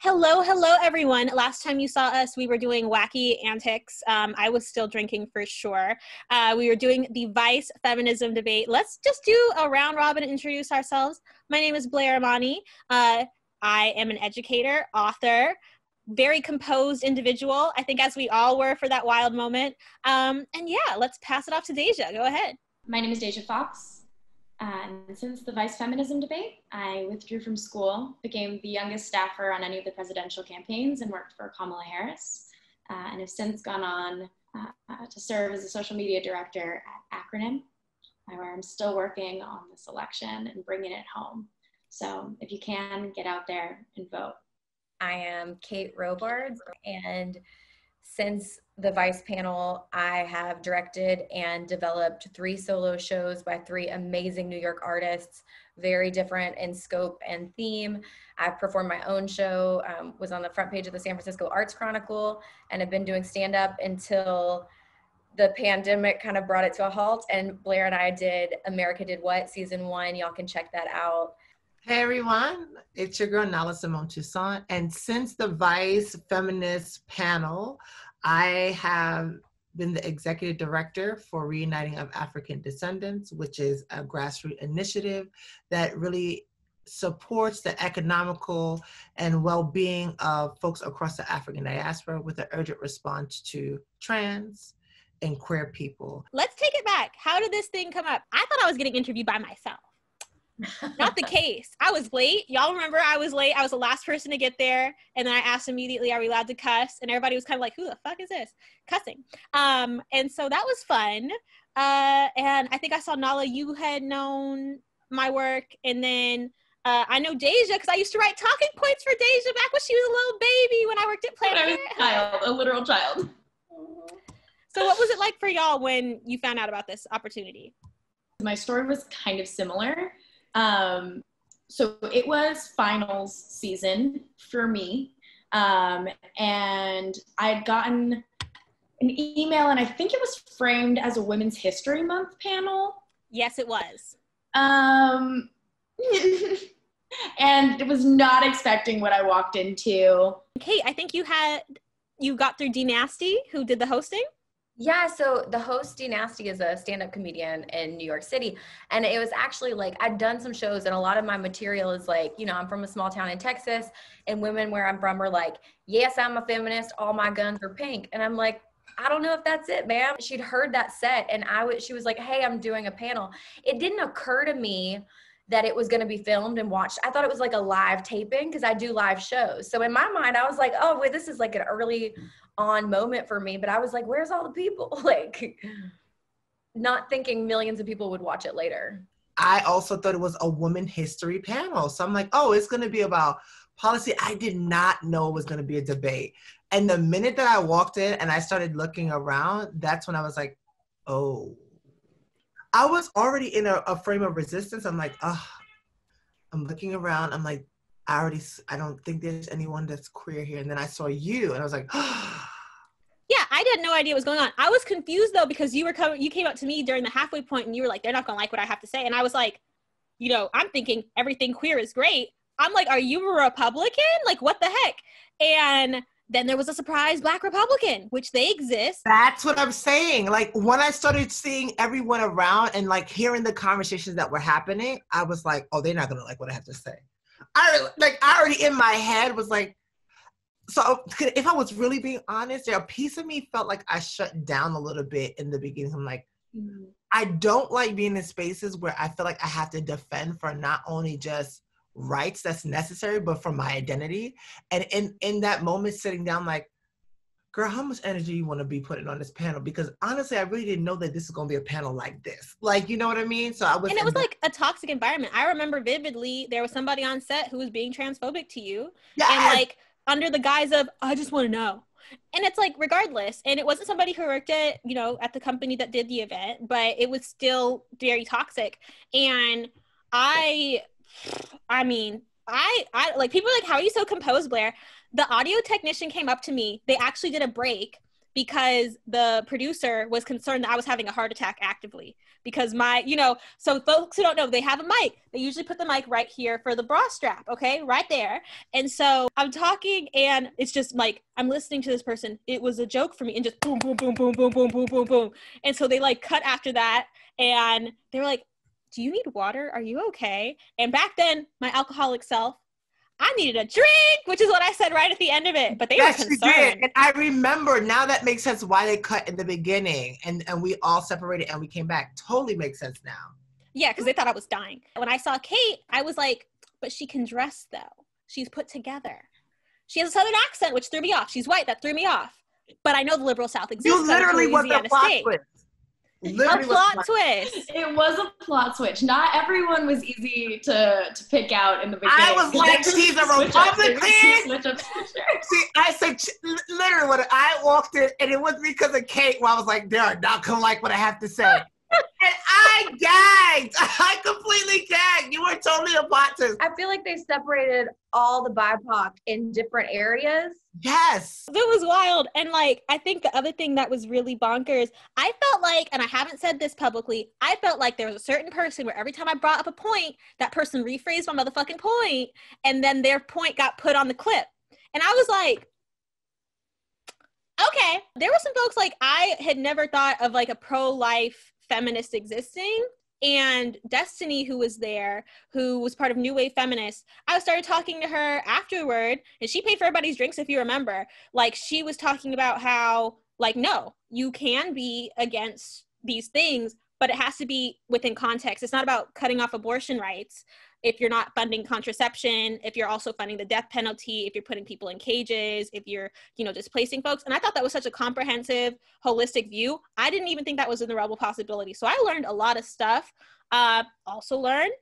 Hello, hello, everyone. Last time you saw us, we were doing wacky antics. Um, I was still drinking for sure. Uh, we were doing the Vice feminism debate. Let's just do a round robin and introduce ourselves. My name is Blair Imani. Uh, I am an educator, author, very composed individual, I think, as we all were for that wild moment. Um, and yeah, let's pass it off to Deja. Go ahead. My name is Deja Foxx. And since the vice feminism debate, I withdrew from school, became the youngest staffer on any of the presidential campaigns, and worked for Kamala Harris, uh, and have since gone on uh, to serve as a social media director at Acronym, where I'm still working on this election and bringing it home. So if you can, get out there and vote. I am Kate Robards, and since the Vice panel, I have directed and developed three solo shows by three amazing New York artists, very different in scope and theme. I've performed my own show, um, was on the front page of the San Francisco Arts Chronicle, and have been doing stand up until the pandemic kind of brought it to a halt. And Blair and I did America Did What season one. Y'all can check that out. Hey everyone, it's your girl Nala Simone Toussaint. And since the Vice Feminist panel, I have been the executive director for Reuniting of African Descendants, which is a grassroots initiative that really supports the economical and well-being of folks across the African diaspora with an urgent response to trans and queer people. Let's take it back. How did this thing come up? I thought I was getting interviewed by myself. Not the case. I was late. Y'all remember I was late. I was the last person to get there. And then I asked immediately, are we allowed to cuss? And everybody was kind of like, who the fuck is this? Cussing. Um, and so that was fun. Uh, and I think I saw Nala, you had known my work. And then uh, I know Deja because I used to write talking points for Deja back when she was a little baby when I worked at Planned Parenthood. child, a literal child. So what was it like for y'all when you found out about this opportunity? My story was kind of similar. Um, so it was finals season for me. Um, and I had gotten an email, and I think it was framed as a Women's History Month panel. Yes, it was. Um, and it was not expecting what I walked into. Kate, I think you had you got through Dee Nasty, who did the hosting. Yeah, so the host Dee Nasty is a stand-up comedian in New York City. And it was actually like I'd done some shows and a lot of my material is like, you know, I'm from a small town in Texas and women where I'm from are like, Yes, I'm a feminist, all my guns are pink. And I'm like, I don't know if that's it, ma'am. She'd heard that set and I was she was like, Hey, I'm doing a panel. It didn't occur to me that it was going to be filmed and watched. I thought it was like a live taping because I do live shows. So in my mind, I was like, oh, wait, this is like an early on moment for me. But I was like, where's all the people? like, not thinking millions of people would watch it later. I also thought it was a woman history panel. So I'm like, oh, it's going to be about policy. I did not know it was going to be a debate. And the minute that I walked in and I started looking around, that's when I was like, oh, I was already in a, a frame of resistance. I'm like, oh, I'm looking around. I'm like, I already, I don't think there's anyone that's queer here. And then I saw you, and I was like, oh. I had no idea what was going on. I was confused though because you were coming, you came up to me during the halfway point, and you were like, they're not gonna like what I have to say, and I was like, you know, I'm thinking everything queer is great. I'm like, are you a Republican? Like, what the heck? And then there was a surprise black Republican, which they exist. That's what I'm saying. Like when I started seeing everyone around and like hearing the conversations that were happening, I was like, oh, they're not gonna like what I have to say. I like I already in my head was like, so if I was really being honest, there a piece of me felt like I shut down a little bit in the beginning. I'm like, mm-hmm. I don't like being in spaces where I feel like I have to defend for not only just rights that's necessary, but for my identity. And in in that moment, sitting down, like, girl, how much energy you want to be putting on this panel? Because honestly, I really didn't know that this is going to be a panel like this. Like, you know what I mean? So I was, and it was like a toxic environment. I remember vividly there was somebody on set who was being transphobic to you, yes! and like under the guise of, oh, I just want to know. And it's like, regardless, and it wasn't somebody who worked at, you know, at the company that did the event, but it was still very toxic. And I I mean, I, I like people are like, how are you so composed, Blair? The audio technician came up to me. They actually did a break because the producer was concerned that I was having a heart attack actively because my, you know, so folks who don't know, they have a mic. They usually put the mic right here for the bra strap, okay? Right there. And so I'm talking and it's just like I'm listening to this person. It was a joke for me and just boom boom boom boom boom boom boom boom boom. And so they like cut after that and they were like, "Do you need water? Are you okay?" And back then, my alcoholic self I needed a drink, which is what I said right at the end of it. But they yes, were concerned. And I remember now that makes sense why they cut in the beginning and, and we all separated and we came back. Totally makes sense now. Yeah, because they thought I was dying. When I saw Kate, I was like, but she can dress though. She's put together. She has a southern accent, which threw me off. She's white, that threw me off. But I know the liberal South exists. You literally was the plot twist. Literally a plot twist. It was a plot switch. Not everyone was easy to, to pick out in the beginning. I was like, she's a Republican. See, I said, literally, when I walked in, and it was because of Kate, where I was like, Derek, not gonna like what I have to say and I gagged. I completely gagged. You were totally a plot twist. I feel like they separated all the BIPOC in different areas. Yes. It was wild. And like, I think the other thing that was really bonkers, I felt like, and I haven't said this publicly, I felt like there was a certain person where every time I brought up a point, that person rephrased my motherfucking point, and then their point got put on the clip. And I was like, okay. There were some folks like I had never thought of like a pro life feminist existing and Destiny, who was there, who was part of New Wave Feminists, I started talking to her afterward, and she paid for everybody's drinks, if you remember. Like, she was talking about how, like, no, you can be against these things, but it has to be within context. It's not about cutting off abortion rights if you're not funding contraception, if you're also funding the death penalty, if you're putting people in cages, if you're, you know, displacing folks. And I thought that was such a comprehensive, holistic view. I didn't even think that was in the rebel possibility. So I learned a lot of stuff. Uh, also learned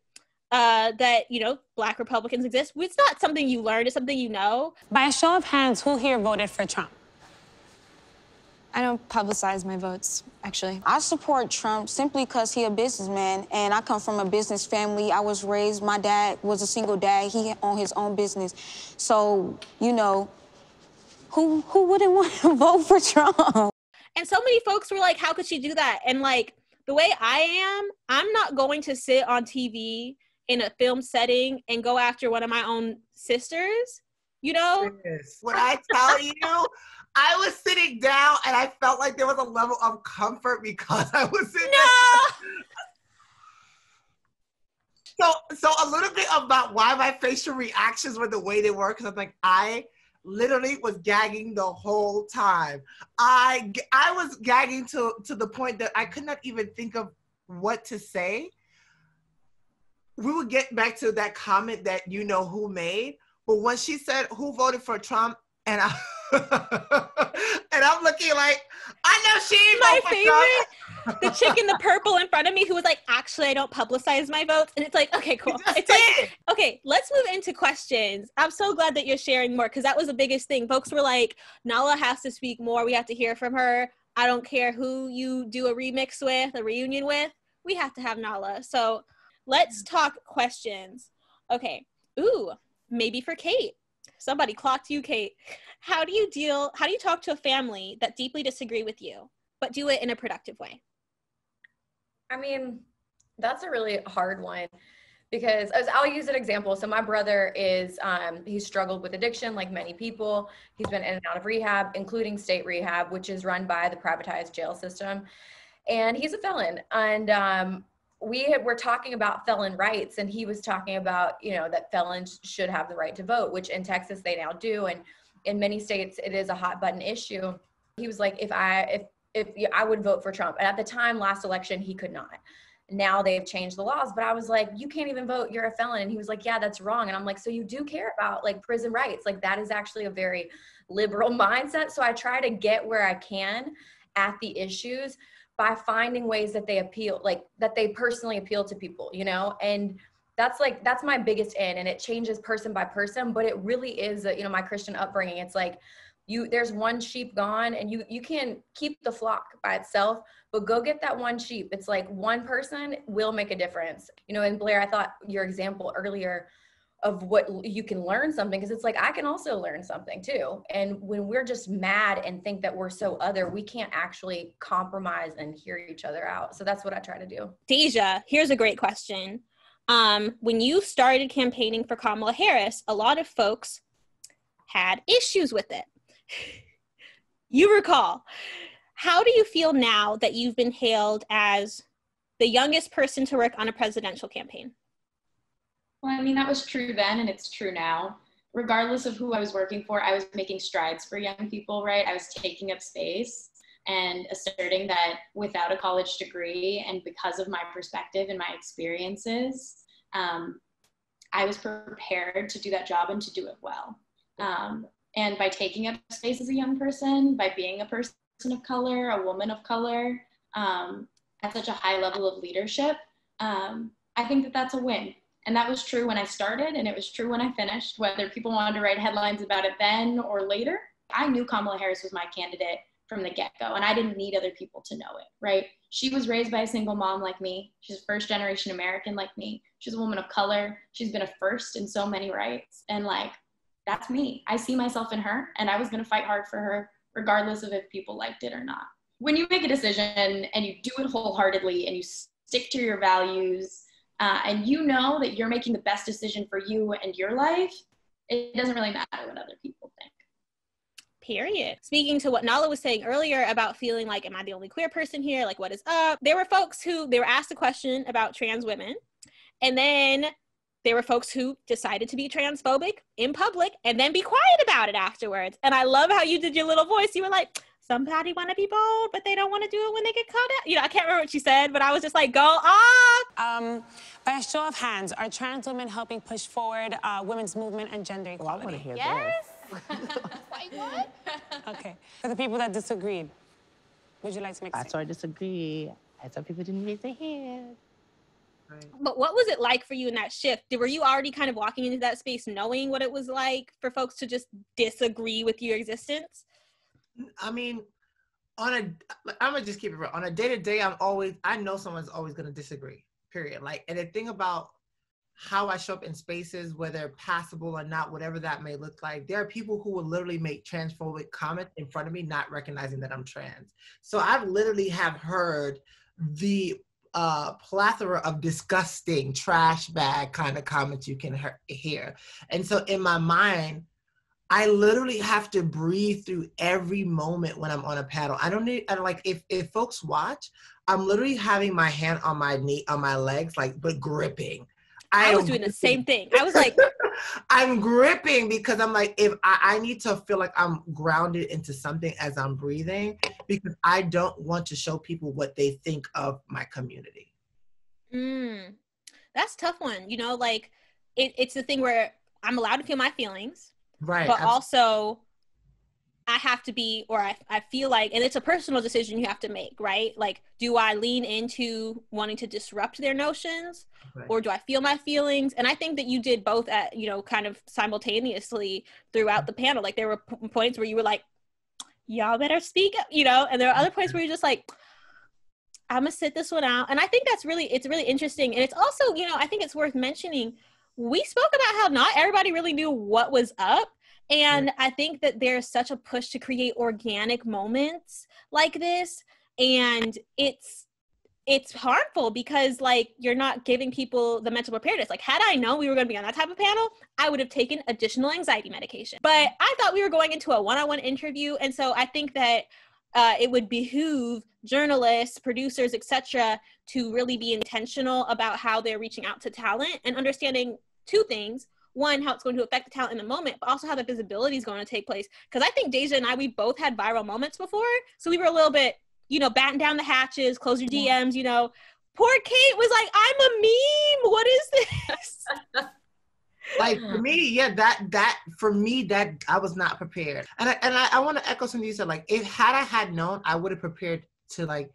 uh, that you know black republicans exist it's not something you learn it's something you know by a show of hands who here voted for trump I don't publicize my votes, actually. I support Trump simply because he a businessman, and I come from a business family. I was raised, my dad was a single dad. He owned his own business. So, you know, who, who wouldn't want to vote for Trump? And so many folks were like, how could she do that? And like, the way I am, I'm not going to sit on TV in a film setting and go after one of my own sisters, you know? What I tell you, I was sitting down and I felt like there was a level of comfort because I was sitting no! So, so a little bit about why my facial reactions were the way they were, because I'm like, I literally was gagging the whole time. I, I was gagging to, to the point that I could not even think of what to say. We will get back to that comment that you know who made, but when she said who voted for Trump, and I and I'm looking like, I know she my favorite. the chick in the purple in front of me who was like, actually, I don't publicize my votes. And it's like, okay, cool. It's did. like, okay, let's move into questions. I'm so glad that you're sharing more because that was the biggest thing. Folks were like, Nala has to speak more. We have to hear from her. I don't care who you do a remix with, a reunion with. We have to have Nala. So let's talk questions. Okay. Ooh, maybe for Kate somebody clocked you, Kate. How do you deal, how do you talk to a family that deeply disagree with you, but do it in a productive way? I mean, that's a really hard one because as I'll use an example. So my brother is um, he's struggled with addiction like many people. He's been in and out of rehab, including state rehab, which is run by the privatized jail system. And he's a felon. And um, we had, were talking about felon rights and he was talking about you know that felons should have the right to vote which in texas they now do and in many states it is a hot button issue. He was like if i if if i would vote for trump. And at the time last election he could not. Now they've changed the laws but i was like you can't even vote. You're a felon. And he was like yeah that's wrong. And i'm like so you do care about like prison rights. Like that is actually a very liberal mindset. So i try to get where i can at the issues by finding ways that they appeal like that they personally appeal to people you know? And that's like that's my biggest in and it changes person by person but it really is a, you know my christian upbringing it's like you there's one sheep gone and you you can keep the flock by itself but go get that one sheep it's like one person will make a difference you know and blair i thought your example earlier of what you can learn something because it's like I can also learn something too. And when we're just mad and think that we're so other, we can't actually compromise and hear each other out. So that's what I try to do. Deja, here's a great question. Um, when you started campaigning for Kamala Harris, a lot of folks had issues with it. you recall. How do you feel now that you've been hailed as the youngest person to work on a presidential campaign? Well, I mean, that was true then and it's true now. Regardless of who I was working for, I was making strides for young people, right? I was taking up space and asserting that without a college degree and because of my perspective and my experiences, um, I was prepared to do that job and to do it well. Um, and by taking up space as a young person, by being a person of color, a woman of color, um, at such a high level of leadership, um, I think that that's a win. And that was true when I started, and it was true when I finished, whether people wanted to write headlines about it then or later. I knew Kamala Harris was my candidate from the get go, and I didn't need other people to know it, right? She was raised by a single mom like me. She's a first generation American like me. She's a woman of color. She's been a first in so many rights. And like, that's me. I see myself in her, and I was going to fight hard for her, regardless of if people liked it or not. When you make a decision and you do it wholeheartedly and you stick to your values, uh, and you know that you're making the best decision for you and your life, it doesn't really matter what other people. Period. Speaking to what Nala was saying earlier about feeling like, am I the only queer person here? Like, what is up? There were folks who they were asked a question about trans women, and then there were folks who decided to be transphobic in public and then be quiet about it afterwards. And I love how you did your little voice. You were like, somebody want to be bold, but they don't want to do it when they get caught out. You know, I can't remember what you said, but I was just like, go off. Um, by a show of hands, are trans women helping push forward uh, women's movement and gender equality? Oh, I want to hear Yes. this. Wait, what? Okay. For the people that disagreed, would you like to make a I sort of disagree. I saw people didn't raise their hand. But what was it like for you in that shift? Did, were you already kind of walking into that space knowing what it was like for folks to just disagree with your existence? I mean, on a, I'm gonna just keep it real. On a day to day, I'm always, I know someone's always gonna disagree. Period. Like, and the thing about how I show up in spaces, whether passable or not, whatever that may look like, there are people who will literally make transphobic comments in front of me, not recognizing that I'm trans. So I've literally have heard the uh, plethora of disgusting trash bag kind of comments you can he- hear. And so in my mind, I literally have to breathe through every moment when I'm on a paddle. I don't need, I don't like, if, if folks watch, I'm literally having my hand on my knee, on my legs, like, but gripping. I, was doing the same thing. I was like, I'm gripping because I'm like, if I, I need to feel like I'm grounded into something as I'm breathing, because I don't want to show people what they think of my community. mm, that's a tough one. You know, like it, it's the thing where I'm allowed to feel my feelings, Right. but abs- also I have to be, or I, I feel like, and it's a personal decision you have to make, right? Like, do I lean into wanting to disrupt their notions Right. or do I feel my feelings? And I think that you did both at, you know, kind of simultaneously throughout the panel. Like, there were p- points where you were like, y'all better speak up, you know, and there are other points where you're just like, I'm gonna sit this one out. And I think that's really, it's really interesting. And it's also, you know, I think it's worth mentioning. We spoke about how not everybody really knew what was up. And I think that there's such a push to create organic moments like this. And it's, it's harmful because like you're not giving people the mental preparedness. Like had I known we were going to be on that type of panel, I would have taken additional anxiety medication. But I thought we were going into a one-on-one interview, and so I think that uh, it would behoove journalists, producers, etc., to really be intentional about how they're reaching out to talent and understanding two things. One, how it's going to affect the talent in the moment, but also how the visibility is going to take place. Because I think Deja and I, we both had viral moments before, so we were a little bit, you know, batten down the hatches, close your DMs. You know, poor Kate was like, "I'm a meme. What is this?" like for me, yeah, that that for me that I was not prepared, and I, and I, I want to echo something you said. Like, if had I had known, I would have prepared to like,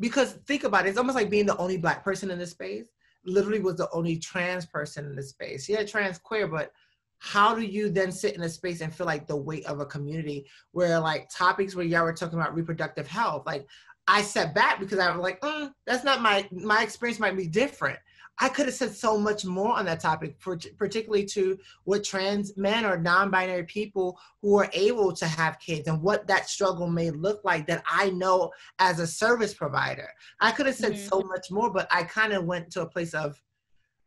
because think about it, it's almost like being the only black person in this space. Literally, was the only trans person in the space. Yeah, trans queer, but how do you then sit in a space and feel like the weight of a community where like topics where y'all were talking about reproductive health, like I sat back because I was like, mm, that's not my my experience might be different. I could have said so much more on that topic, particularly to what trans men or non-binary people who are able to have kids and what that struggle may look like that I know as a service provider. I could have said mm-hmm. so much more, but I kind of went to a place of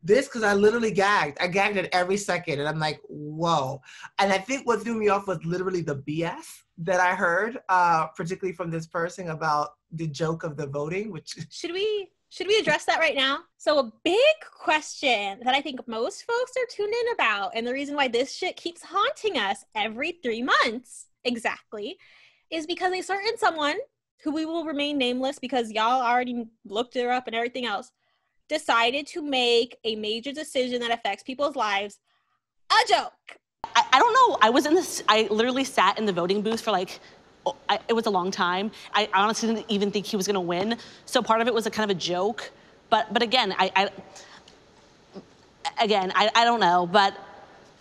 this because I literally gagged. I gagged at every second, and I'm like, whoa. And I think what threw me off was literally the BS that I heard, uh, particularly from this person about the joke of the voting. Which should we should we address that right now? So a big question that I think most folks are tuned in about, and the reason why this shit keeps haunting us every three months exactly, is because a certain someone who we will remain nameless because y'all already looked her up and everything else decided to make a major decision that affects people's lives a joke. I, I don't know. I was in this, I literally sat in the voting booth for like, Oh, I, it was a long time. I honestly didn't even think he was gonna win. So part of it was a kind of a joke. But but again, I, I again, I, I don't know. But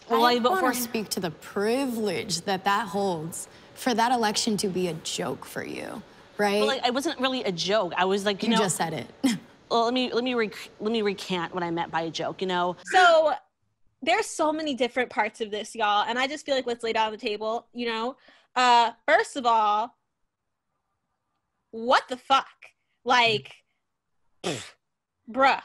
will I, I vote for? speak to the privilege that that holds for that election to be a joke for you, right? Well, like, it wasn't really a joke. I was like, you, you know, just said it. well, let me let me rec- let me recant what I meant by a joke. You know. So there's so many different parts of this, y'all, and I just feel like what's laid out on the table. You know, uh, first of all, what the fuck, like, bruh,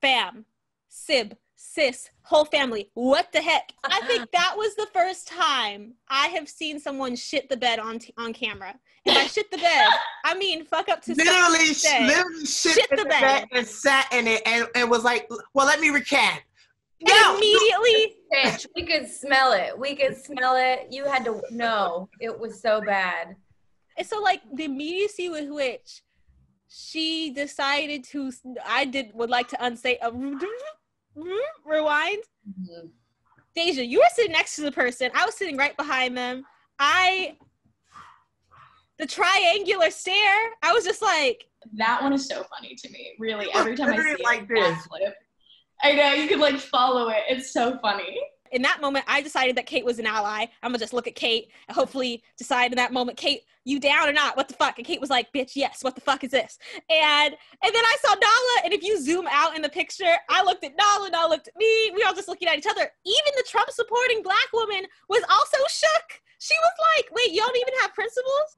fam, sib, sis, whole family. What the heck? I think that was the first time I have seen someone shit the bed on t- on camera. If I shit the bed, I mean fuck up to literally, sh- literally shit, shit the, the bed. bed. and sat in it and, and was like, "Well, let me recant." And no, immediately, bitch, we could smell it. We could smell it. You had to know it was so bad. And so, like the immediacy with which she decided to, I did would like to unsay. Uh, rewind. Mm-hmm. Deja, you were sitting next to the person. I was sitting right behind them. I, the triangular stare. I was just like, that one is so funny to me. Really, every time I see like it, this. Clip, I know you can like follow it. It's so funny in that moment, I decided that Kate was an ally. I'm gonna just look at Kate and hopefully decide in that moment, Kate, you down or not? What the fuck? And Kate was like, bitch, yes, what the fuck is this? And and then I saw Nala, and if you zoom out in the picture, I looked at Nala, Nala looked at me, we all just looking at each other. Even the Trump supporting black woman was also shook. She was like, wait, you don't even have principles?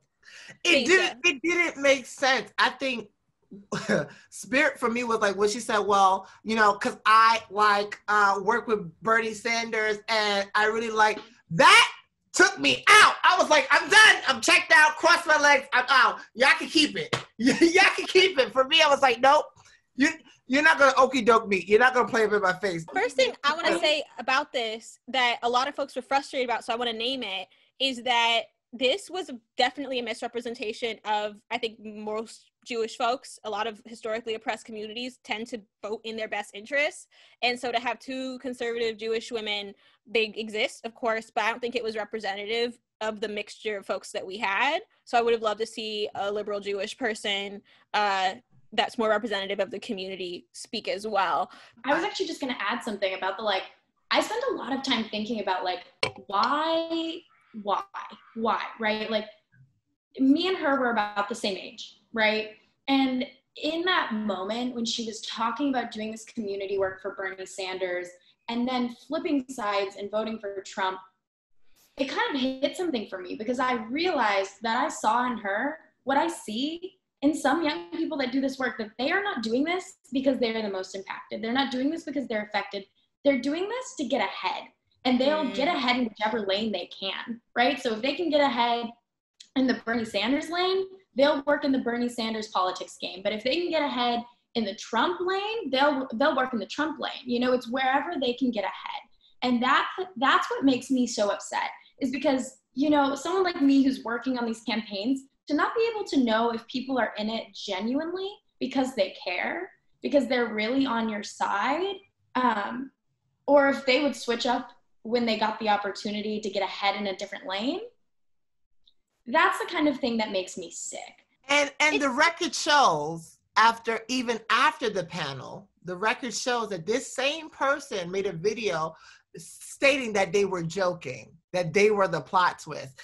It didn't it didn't make sense. I think spirit for me was like when she said, "Well, you know, because I like uh, work with Bernie Sanders, and I really like that." Took me out. I was like, "I'm done. I'm checked out. Cross my legs. I'm out. Y'all can keep it. y'all can keep it." For me, I was like, "Nope. You you're not gonna okey doke me. You're not gonna play it in my face." First thing I want to say about this that a lot of folks were frustrated about, so I want to name it, is that this was definitely a misrepresentation of I think most Jewish folks, a lot of historically oppressed communities tend to vote in their best interests. And so to have two conservative Jewish women, they exist, of course, but I don't think it was representative of the mixture of folks that we had. So I would have loved to see a liberal Jewish person uh, that's more representative of the community speak as well. I was actually just going to add something about the like, I spent a lot of time thinking about like, why, why, why, right? Like, me and her were about the same age right? And in that moment when she was talking about doing this community work for Bernie Sanders and then flipping sides and voting for Trump, it kind of hit something for me because I realized that I saw in her what I see in some young people that do this work that they are not doing this because they're the most impacted. They're not doing this because they're affected. They're doing this to get ahead and they'll mm. get ahead in whichever lane they can, right? So if they can get ahead in the Bernie Sanders lane, they'll work in the Bernie Sanders politics game. But if they can get ahead in the Trump lane, they'll they'll work in the Trump lane. You know, it's wherever they can get ahead. And that that's what makes me so upset is because, you know, someone like me who's working on these campaigns to not be able to know if people are in it genuinely because they care, because they're really on your side, um, or if they would switch up when they got the opportunity to get ahead in a different lane that's the kind of thing that makes me sick. And and it's, the record shows after even after the panel, the record shows that this same person made a video stating that they were joking, that they were the plot twist.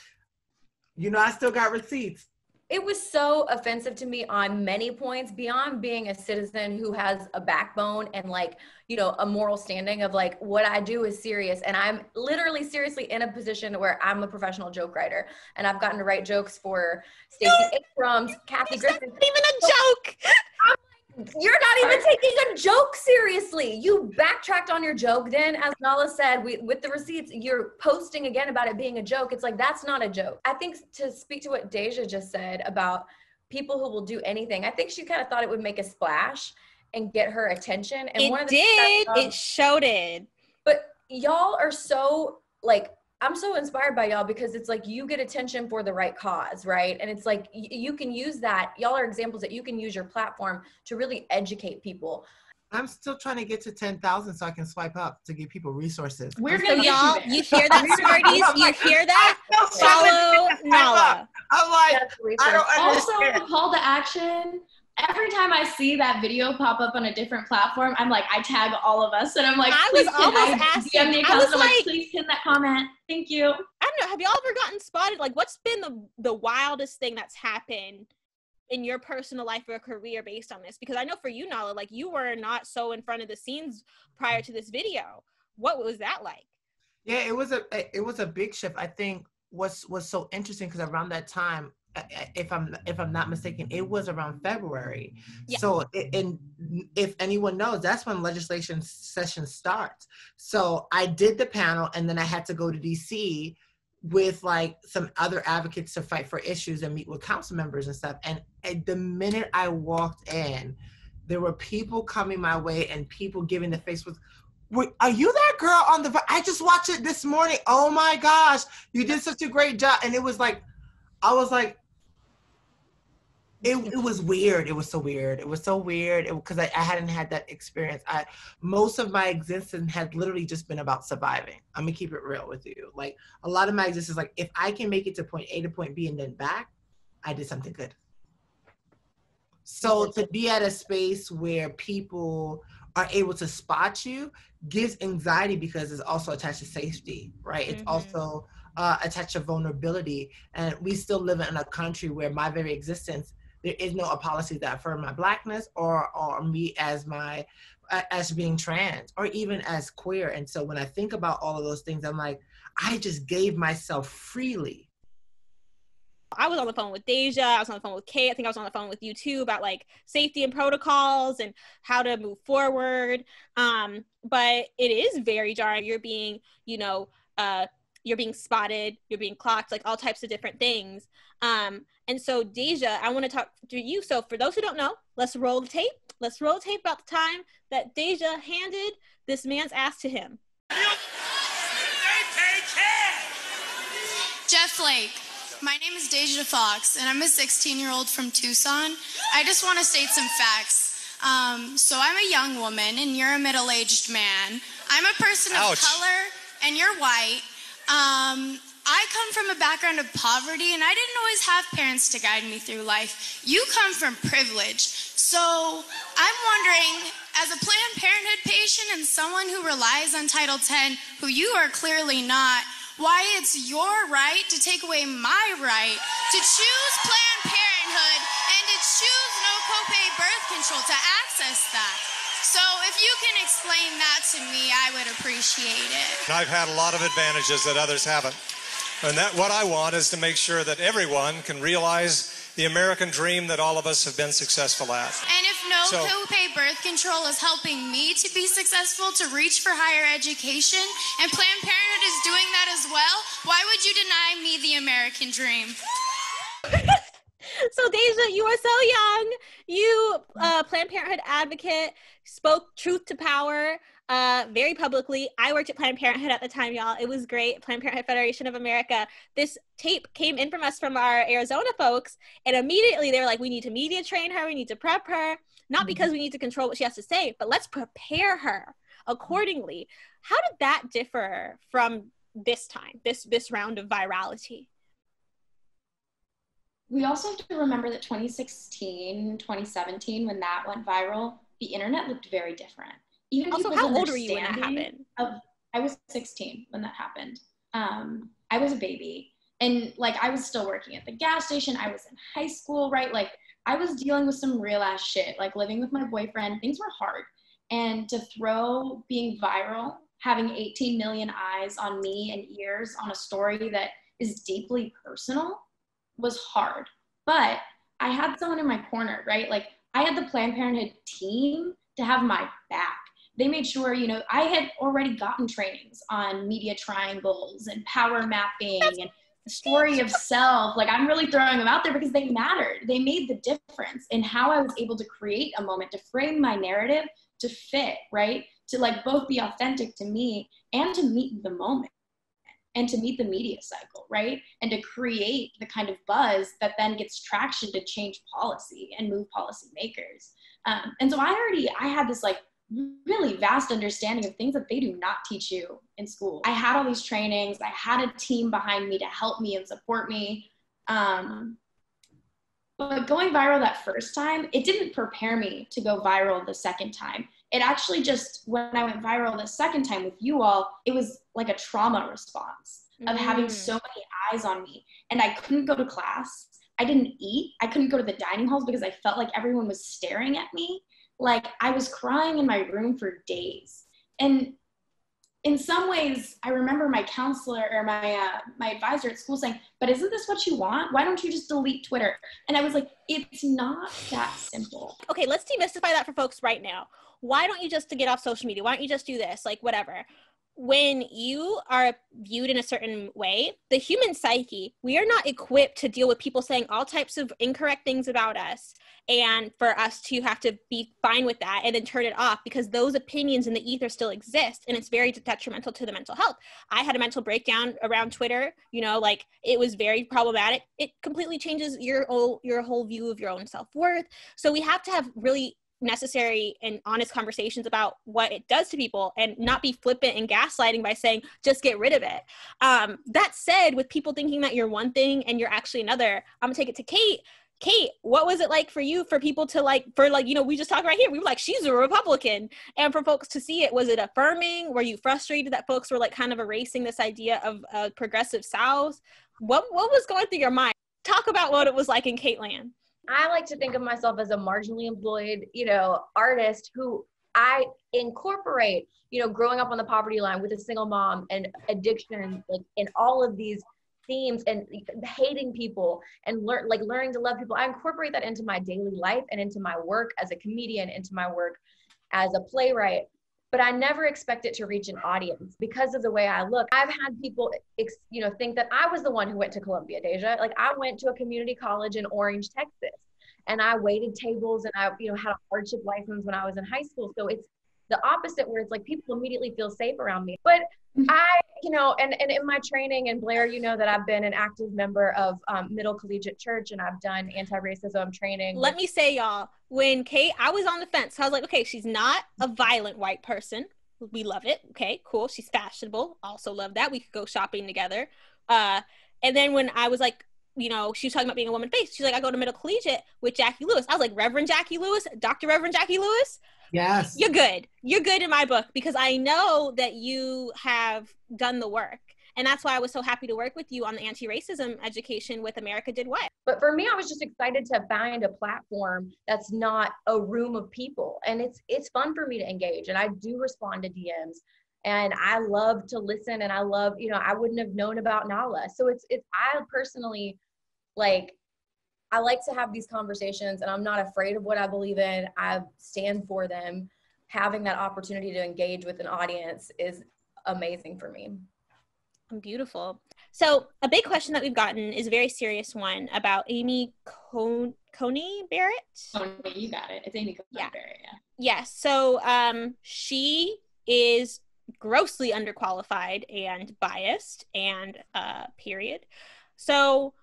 You know, I still got receipts. It was so offensive to me on many points beyond being a citizen who has a backbone and like you know a moral standing of like what i do is serious. And i'm literally seriously in a position where i'm a professional joke writer and i've gotten to write jokes for stacey abrams kathy griffin. Not even a joke. you're not even taking a joke seriously. You backtracked on your joke. Then, as Nala said, we, with the receipts, you're posting again about it being a joke. It's like, that's not a joke. I think to speak to what Deja just said about people who will do anything, I think she kind of thought it would make a splash and get her attention. And it one of the did. things I love- It showed it. but y'all are so like i'm so inspired by y'all because it's like you get attention for the right cause right and it's like y- you can use that y'all are examples that you can use your platform to really educate people I'm still trying to get to 10,000 so I can swipe up to give people resources. We're gonna get y'all, you you hear that, Smarties? You hear that? I'm still struggling to Follow get to swipe up. Nala. I'm like, I don't resource. Also, understand. call to action. Every time I see that video pop up on a different platform, I'm like, I tag all of us, and I'm like, I was please almost I asking- DM the I was I'm like, like- please pin that comment. Thank you. I don't know. Have y'all ever gotten spotted? Like, what's been the the wildest thing that's happened in your personal life or career based on this? Because I know for you, Nala, like you were not so in front of the scenes prior to this video. What was that like? Yeah, it was a it was a big shift. I think what's was so interesting because around that time, I- I- if I'm if I'm not mistaken, it was around February. Yeah. So and if anyone knows, that's when legislation session starts. So I did the panel, and then I had to go to DC with like some other advocates to fight for issues and meet with council members and stuff. And the minute I walked in, there were people coming my way and people giving the face with are you that girl on the? I just watched it this morning. Oh my gosh, you did such a great job, and it was like, I was like, it, it was weird. It was so weird. It was so weird because I, I hadn't had that experience. I most of my existence had literally just been about surviving. I'm gonna keep it real with you. Like a lot of my existence, like if I can make it to point A to point B and then back, I did something good. So to be at a space where people are able to spot you gives anxiety because it's also attached to safety, right? It's Mhm. also uh, attached to vulnerability. And we still live in a country where my very existence, there is no a policy that affirm my blackness or or me as my as being trans or even as queer. And so when I think about all of those things, I'm like, I just gave myself freely. I was on the phone with Deja. I was on the phone with Kay. I think I was on the phone with you too about like safety and protocols and how to move forward. Um, but it is very jarring. You're being, you know, uh, you're being spotted. You're being clocked, like all types of different things. Um, and so Deja, I want to talk to you. So for those who don't know, let's roll the tape. Let's roll the tape about the time that Deja handed this man's ass to him. Jeff Flake. My name is Deja Foxx, and I'm a 16 year old from Tucson. I just want to state some facts. Um, so, I'm a young woman, and you're a middle aged man. I'm a person of color, and you're white. Um, I come from a background of poverty, and I didn't always have parents to guide me through life. You come from privilege. So, I'm wondering, as a Planned Parenthood patient and someone who relies on Title X, who you are clearly not, why it's your right to take away my right to choose Planned Parenthood and to choose no copay birth control to access that. So if you can explain that to me, I would appreciate it. I've had a lot of advantages that others haven't. And that what I want is to make sure that everyone can realize the American dream that all of us have been successful at. And if no So- copay birth control is helping me to be successful to reach for higher education, and Planned Parenthood is doing that as well, why would you deny me the American dream? So Deja, you are so young. You, uh, Planned Parenthood advocate, spoke truth to power uh, very publicly. I worked at Planned Parenthood at the time, y'all. It was great. Planned Parenthood Federation of America. This tape came in from us from our Arizona folks, and immediately they were like, "We need to media train her. We need to prep her, not because we need to control what she has to say, but let's prepare her accordingly." How did that differ from this time, this this round of virality? We also have to remember that 2016, 2017, when that went viral, the internet looked very different. Even Also, how old were you when that happened? Of, I was 16 when that happened. Um, I was a baby. And like I was still working at the gas station. I was in high school, right? Like I was dealing with some real ass shit, like living with my boyfriend. Things were hard. And to throw being viral, having 18 million eyes on me and ears on a story that is deeply personal was hard. But I had someone in my corner, right? Like I had the Planned Parenthood team to have my back. They made sure, you know, I had already gotten trainings on media triangles and power mapping and the story of self. Like I'm really throwing them out there because they mattered. They made the difference in how I was able to create a moment, to frame my narrative to fit, right? To like both be authentic to me and to meet the moment and to meet the media cycle, right? And to create the kind of buzz that then gets traction to change policy and move policymakers. Um, and so I already, I had this like really vast understanding of things that they do not teach you in school. I had all these trainings, I had a team behind me to help me and support me. Um, but going viral that first time, it didn't prepare me to go viral the second time it actually just when I went viral the second time with you all, it was like a trauma response of having mm. so many eyes on me. And I couldn't go to class. I didn't eat. I couldn't go to the dining halls because I felt like everyone was staring at me. Like I was crying in my room for days. And in some ways, I remember my counselor or my uh, my advisor at school saying, "But isn't this what you want? Why don't you just delete Twitter?" And I was like, "It's not that simple." Okay, let's demystify that for folks right now why don't you just to get off social media? Why don't you just do this? Like whatever. When you are viewed in a certain way, the human psyche, we are not equipped to deal with people saying all types of incorrect things about us and for us to have to be fine with that and then turn it off because those opinions in the ether still exist and it's very detrimental to the mental health. I had a mental breakdown around twitter you know like it was very problematic. It completely changes your whole your whole view of your own self-worth. So we have to have really necessary and honest conversations about what it does to people and not be flippant and gaslighting by saying just get rid of it. Um, that said with people thinking that you're one thing and you're actually another i'm gonna take it to kate kate what was it like for you for people to like for like you know we just talked right here. We were like she's a republican. And for folks to see it was it affirming? Were you frustrated that folks were like kind of erasing this idea of a progressive south? What what was going through your mind? Talk about what it was like in kate land. I like to think of myself as a marginally employed, you know, artist who I incorporate, you know, growing up on the poverty line with a single mom and addiction, like in all of these themes and uh, hating people and learn like learning to love people. I incorporate that into my daily life and into my work as a comedian, into my work as a playwright but I never expect it to reach an audience because of the way I look. I've had people, you know, think that I was the one who went to Columbia, Deja. Like I went to a community college in Orange, Texas, and I waited tables and I, you know, had a hardship license when I was in high school. So it's the opposite where it's like people immediately feel safe around me. But mm-hmm. I, you know, and, and in my training and Blair, you know that I've been an active member of um, Middle Collegiate Church and I've done anti-racism training. Let me say y'all, when Kate, I was on the fence. I was like, okay, she's not a violent white person. We love it. Okay, cool. She's fashionable. Also love that. We could go shopping together. Uh, and then when I was like, you know, she was talking about being a woman face. She's like, I go to middle collegiate with Jacqui Lewis. I was like, Reverend Jacqui Lewis, Dr. Reverend Jacqui Lewis. Yes. You're good. You're good in my book because I know that you have done the work. And that's why I was so happy to work with you on the anti racism education with America Did What. But for me, I was just excited to find a platform that's not a room of people. And it's it's fun for me to engage. And I do respond to DMs. And I love to listen and I love, you know, I wouldn't have known about Nala. So it's it's I personally like I like to have these conversations and I'm not afraid of what I believe in. I stand for them. Having that opportunity to engage with an audience is amazing for me. Beautiful. So, a big question that we've gotten is a very serious one about Amy Con- Coney Barrett. Coney, you got it. It's Amy Coney yeah. Barrett, yeah. Yes. So, um, she is grossly underqualified and biased, and uh, period. So,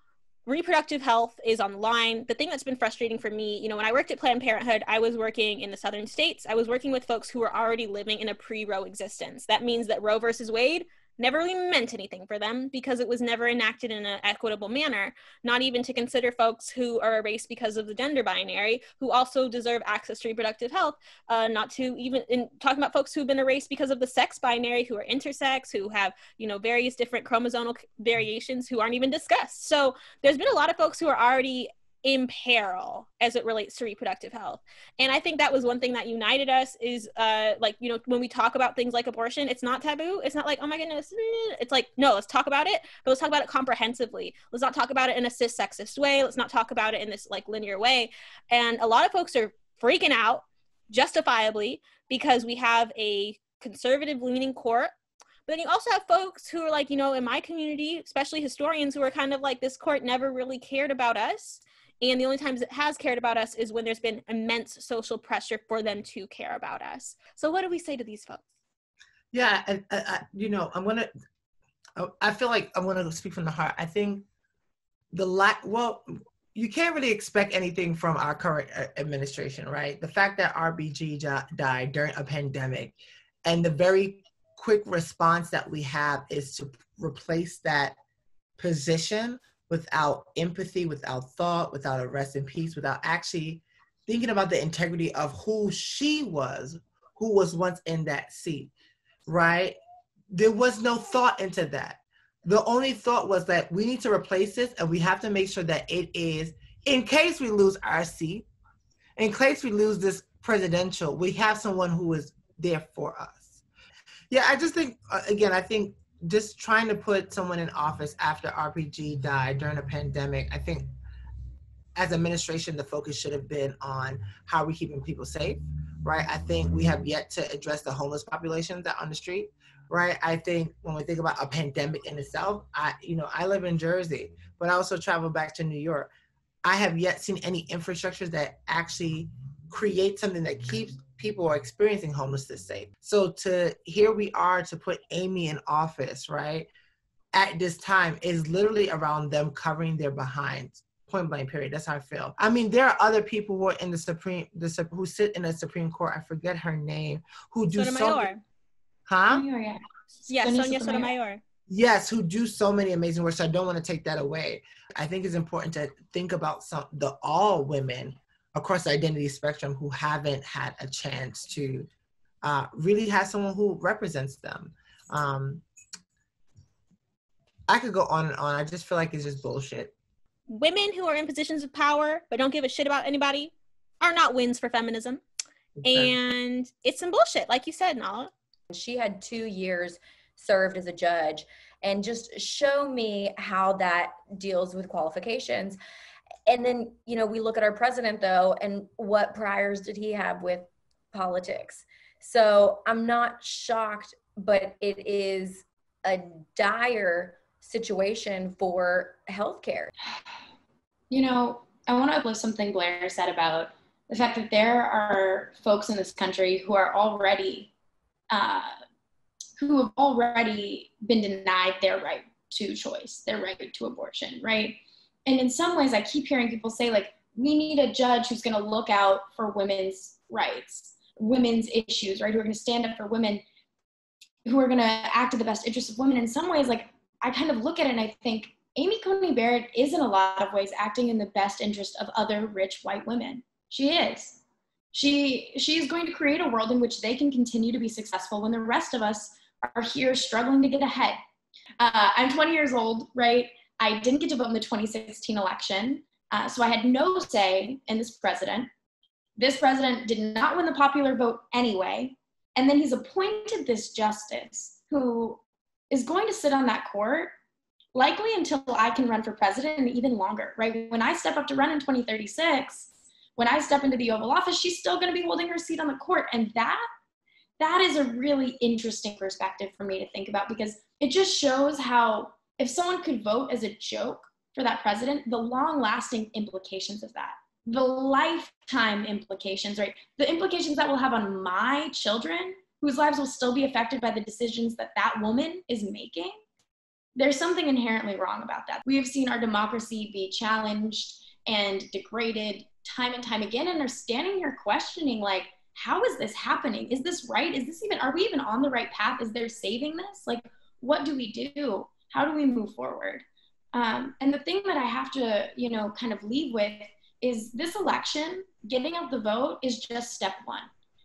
reproductive health is on the line. The thing that's been frustrating for me, you know, when I worked at Planned Parenthood, I was working in the southern states. I was working with folks who were already living in a pre Roe existence. That means that Roe versus Wade never really meant anything for them because it was never enacted in an equitable manner. Not even to consider folks who are erased because of the gender binary, who also deserve access to reproductive health. Uh, not to even in talking about folks who've been erased because of the sex binary, who are intersex, who have you know various different chromosomal variations, who aren't even discussed. So there's been a lot of folks who are already in peril as it relates to reproductive health. And i think that was one thing that united us is uh like you know when we talk about things like abortion it's not taboo. It's not like oh my goodness it's like no let's talk about it but let's talk about it comprehensively. Let's not talk about it in a cis sexist way. Let's not talk about it in this like linear way. And a lot of folks are freaking out justifiably because we have a conservative leaning court but then you also have folks who are like, you know, in my community, especially historians who are kind of like, this court never really cared about us. And the only times it has cared about us is when there's been immense social pressure for them to care about us. So, what do we say to these folks? Yeah, and uh, uh you know, I'm gonna. I feel like I'm gonna speak from the heart. I think the lack. Well, you can't really expect anything from our current uh, administration, right? The fact that RBG died during a pandemic, and the very quick response that we have is to replace that position without empathy, without thought, without a rest in peace, without actually thinking about the integrity of who she was, who was once in that seat, right? There was no thought into that. The only thought was that we need to replace this and we have to make sure that it is, in case we lose our seat, in case we lose this presidential, we have someone who is there for us. Yeah, I just think, uh, again, I think just trying to put someone in office after RBG died during a pandemic, I think as administration, the focus should have been on how are we're keeping people safe, right? I think we have yet to address the homeless population that on the street, right? I think when we think about a pandemic in itself, I, you know, I live in Jersey, but I also travel back to New York. I have yet seen any infrastructures that actually create something that keeps people are experiencing homelessness safe. So to here we are to put Amy in office, right? At this time is literally around them covering their behinds. Point blank. Period. That's how I feel. I mean, there are other people who are in the supreme, the who sit in the Supreme Court. I forget her name. Who do Sotomayor. so, huh? Yeah, yeah Sonia Sotomayor. Yes, who do so many amazing work. So I don't want to take that away. I think it's important to think about some the all women across the identity spectrum who haven't had a chance to uh, really have someone who represents them. Um, I could go on and on. I just feel like it's just bullshit. Women who are in positions of power but don't give a shit about anybody are not wins for feminism. Okay. And it's some bullshit, like you said, Nala. She had two years served as a judge and just show me how that deals with qualifications and then you know we look at our president though and what priors did he have with politics. So i'm not shocked but it is a dire situation for healthcare. You know i want to uplift something blair said about the fact that there are folks in this country who are already uh, who have already been denied their right to choice their right to abortion right and in some ways, I keep hearing people say, like, we need a judge who's going to look out for women's rights, women's issues, right? Who are going to stand up for women, who are going to act in the best interest of women. In some ways, like, I kind of look at it and I think Amy Coney Barrett is, in a lot of ways, acting in the best interest of other rich white women. She is. She she is going to create a world in which they can continue to be successful when the rest of us are here struggling to get ahead. Uh, I'm 20 years old, right? I didn't get to vote in the 2016 election, uh, so I had no say in this president. This president did not win the popular vote anyway, and then he's appointed this justice who is going to sit on that court likely until I can run for president and even longer, right? When I step up to run in 2036, when I step into the Oval Office, she's still going to be holding her seat on the court. And that that is a really interesting perspective for me to think about because it just shows how if someone could vote as a joke for that president, the long lasting implications of that, the lifetime implications, right? The implications that will have on my children, whose lives will still be affected by the decisions that that woman is making. There's something inherently wrong about that. We have seen our democracy be challenged and degraded time and time again, and are standing here questioning, like, how is this happening? Is this right? Is this even, are we even on the right path? Is there saving this? Like, what do we do? How do we move forward? Um, and the thing that I have to, you know, kind of leave with is this election, getting out the vote is just step one.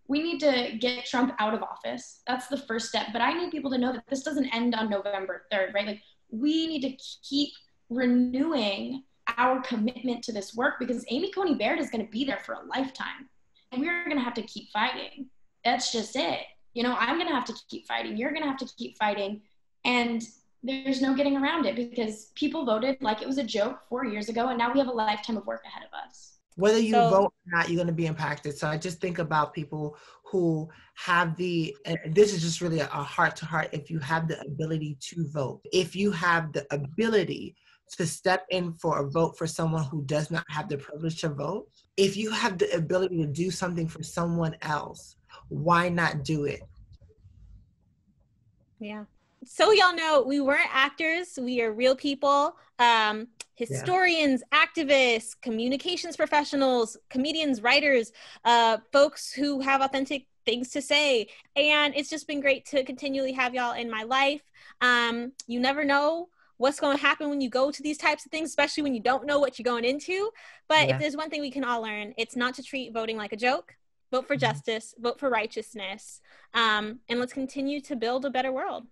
We need to get Trump out of office. That's the first step. But I need people to know that this doesn't end on November 3rd, right? Like we need to keep renewing our commitment to this work because Amy Coney Barrett is going to be there for a lifetime. And we're going to have to keep fighting. That's just it. You know, I'm going to have to keep fighting. You're going to have to keep fighting. And there's no getting around it because people voted like it was a joke four years ago. And now we have a lifetime of work ahead of us whether you so, vote or not, you're going to be impacted. So I just think about people who have the, and this is just really a heart to heart, if you have the ability to vote, if you have the ability to step in for a vote for someone who does not have the privilege to vote, if you have the ability to do something for someone else, why not do it? Yeah. So y'all know we weren't actors, we are real people. Um, historians, yeah. activists, communications professionals, comedians, writers, uh, folks who have authentic things to say. And it's just been great to continually have y'all in my life. Um, you never know what's going to happen when you go to these types of things, especially when you don't know what you're going into. But yeah. if there's one thing we can all learn, it's not to treat voting like a joke. Vote for mm-hmm. justice, vote for righteousness, um, and let's continue to build a better world.